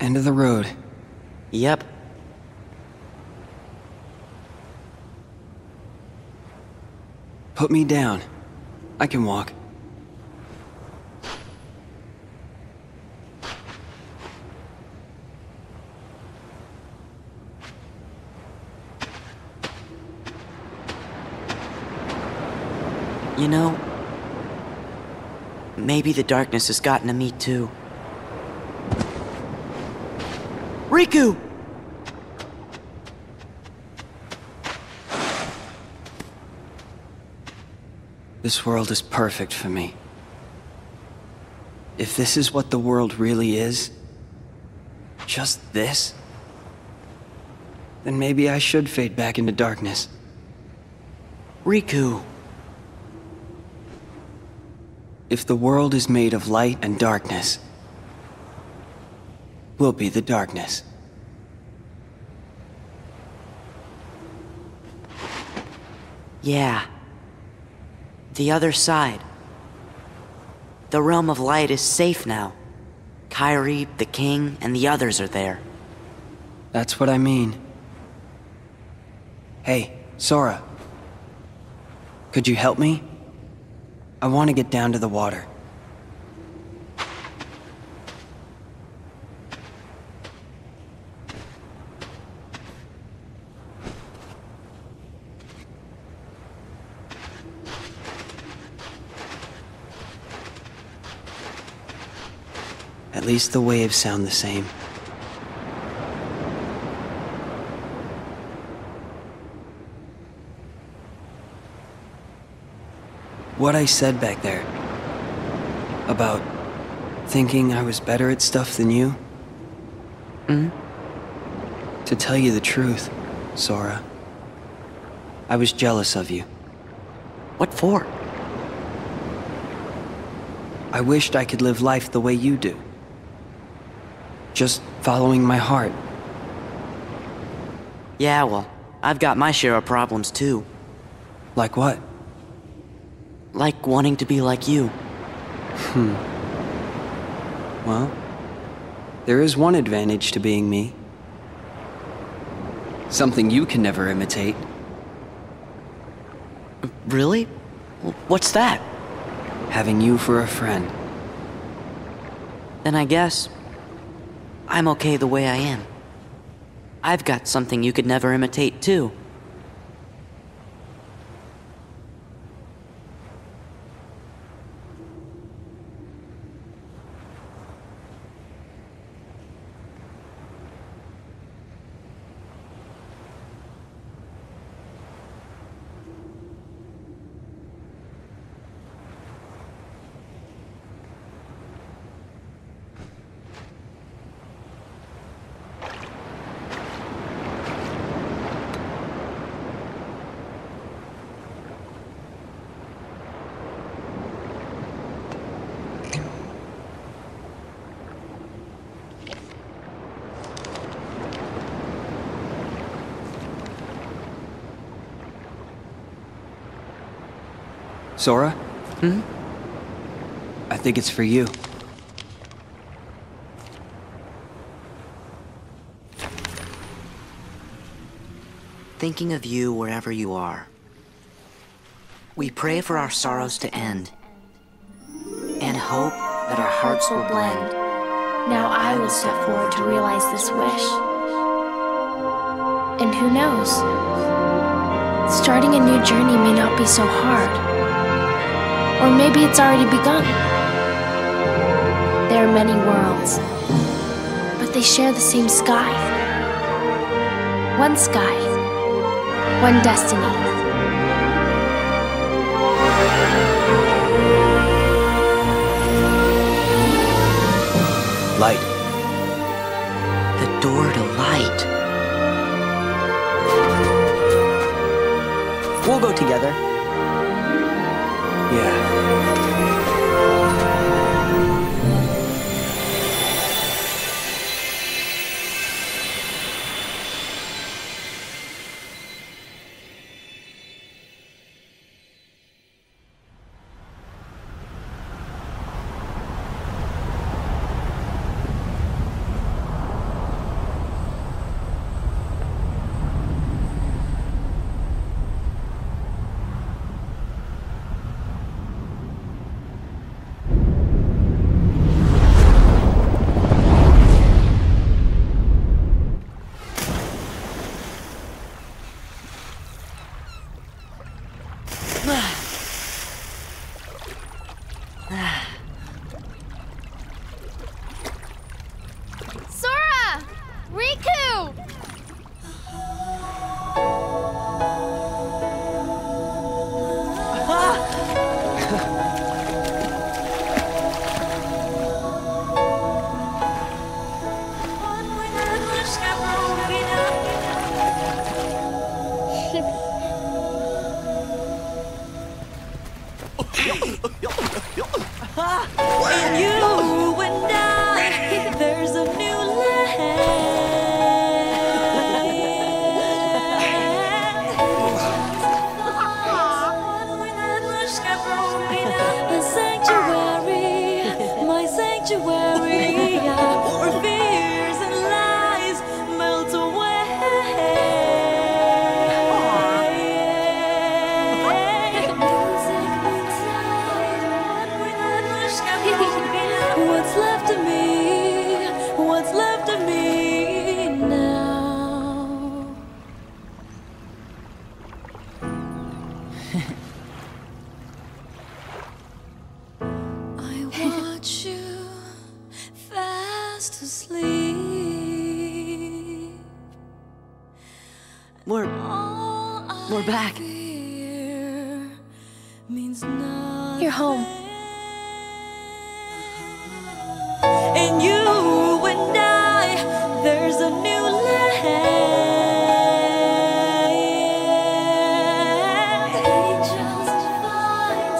End of the road. Yep. Put me down. I can walk. You know, maybe the darkness has gotten to me too. Riku! This world is perfect for me. If this is what the world really is, just this, then maybe I should fade back into darkness. Riku! If the world is made of light and darkness, we'll be the darkness. Yeah. The other side. The realm of light is safe now. Kairi, the king, and the others are there. That's what I mean. Hey, Sora. Could you help me? I want to get down to the water. At least the waves sound the same. What I said back there about thinking I was better at stuff than you? Hmm? To tell you the truth, Sora, I was jealous of you. What for? I wished I could live life the way you do. Just following my heart. Yeah, well, I've got my share of problems too. Like what? Like wanting to be like you. Hmm. Well, there is one advantage to being me. Something you can never imitate. Really? What's that? Having you for a friend. Then I guess I'm okay the way I am. I've got something you could never imitate too. Sora? Hmm? I think it's for you. Thinking of you wherever you are. We pray for our sorrows to end and hope that our hearts will blend. Now I will step forward to realize this wish. And who knows? Starting a new journey may not be so hard. Or maybe it's already begun. There are many worlds, but they share the same sky. One sky, one destiny. Light. The door to light. Why you? back. You're home. And you and I, there's a new land. Angels find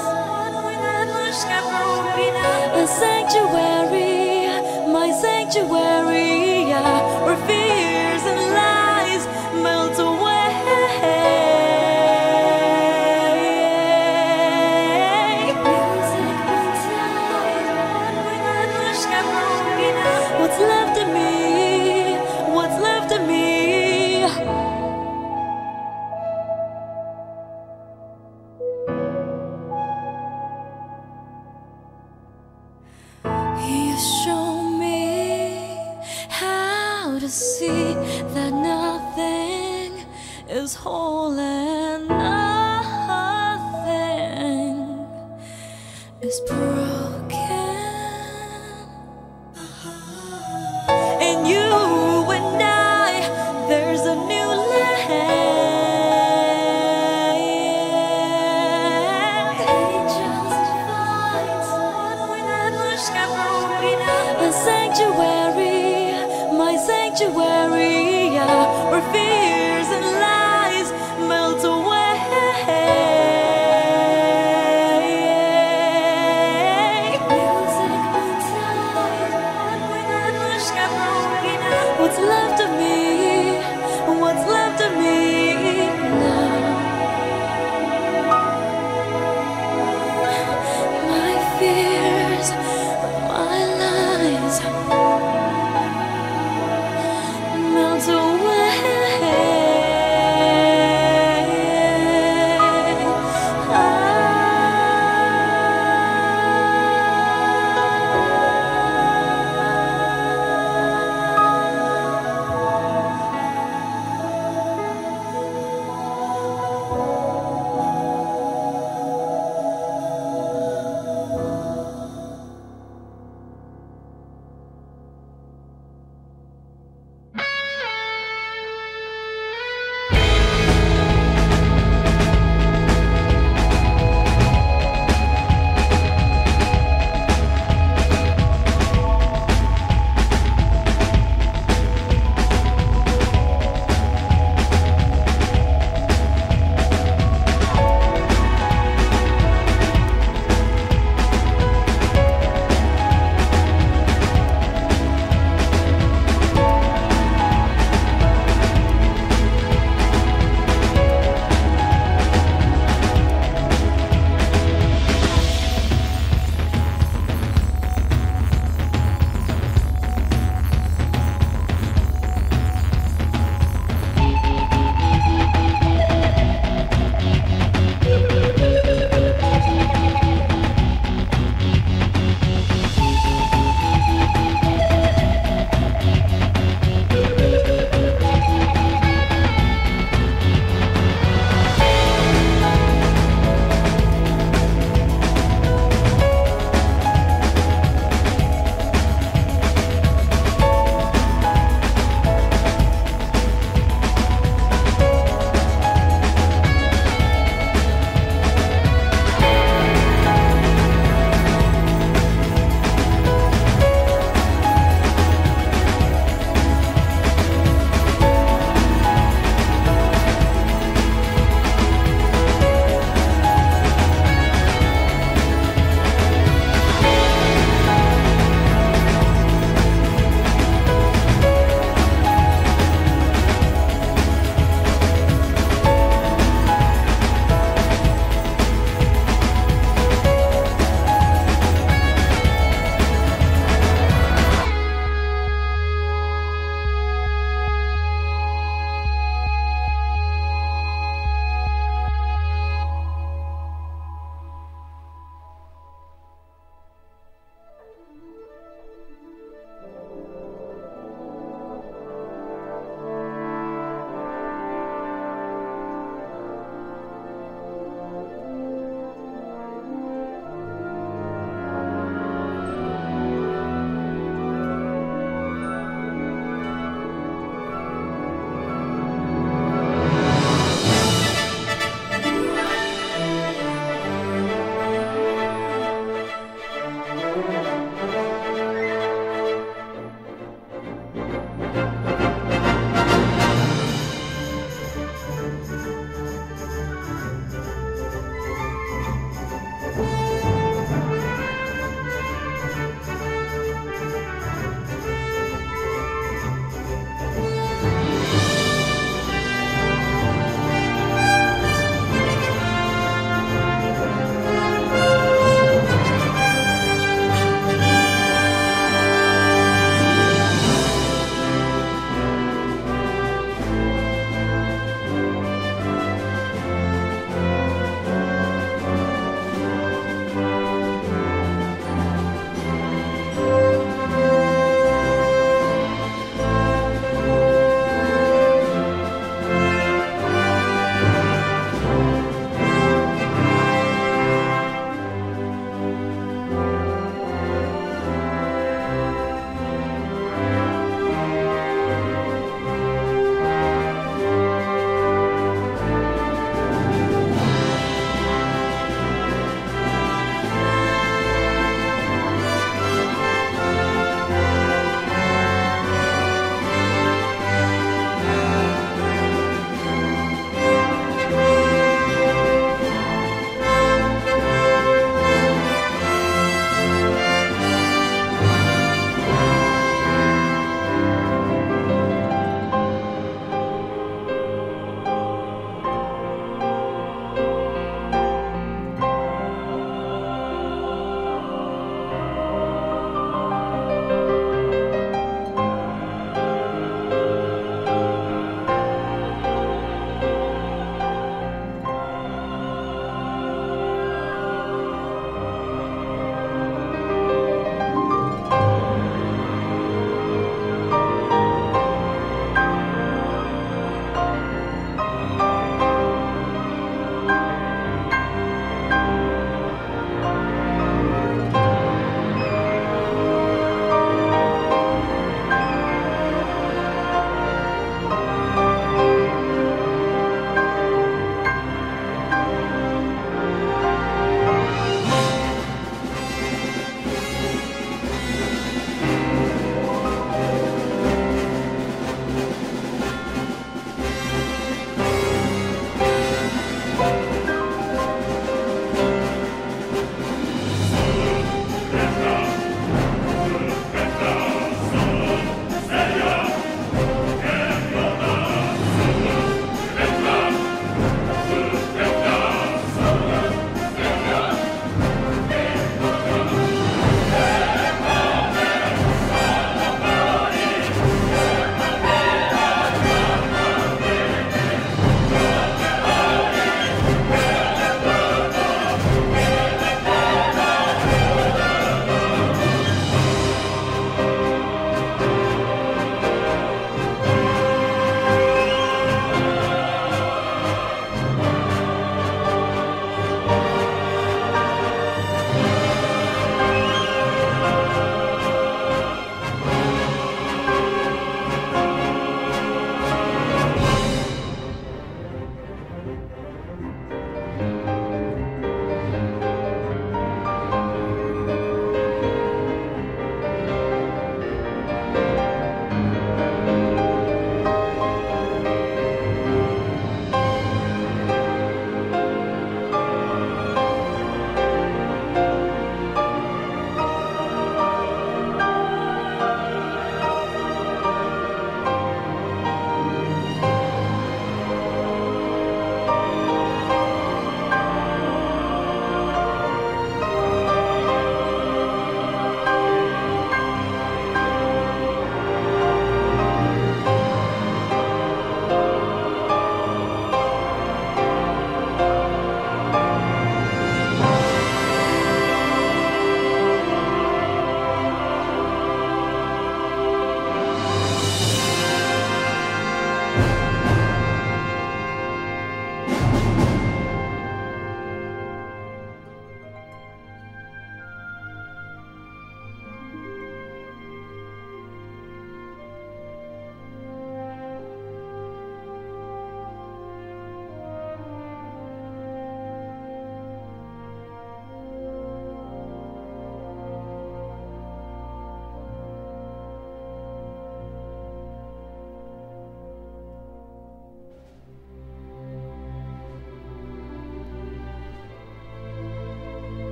a sanctuary, my sanctuary. whisper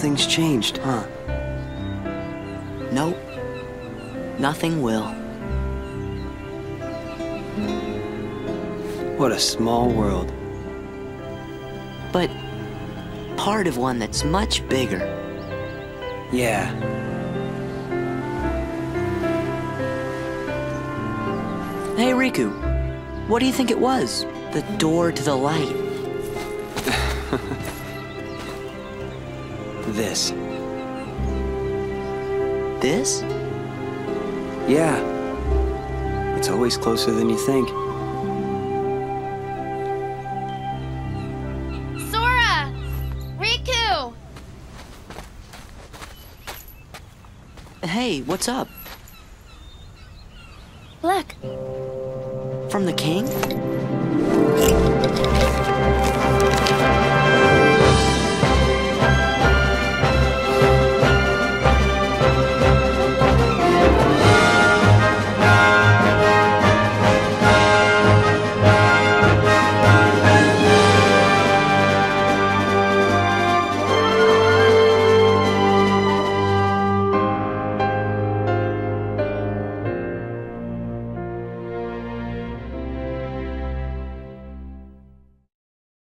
Nothing's changed, huh? Nope. Nothing will. What a small world. But part of one that's much bigger. Yeah. Hey, Riku. What do you think it was? The door to the light. This. This? Yeah. It's always closer than you think. Sora! Riku! Hey, what's up? Look, From the king?